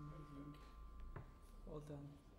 Mm-hmm. Well done.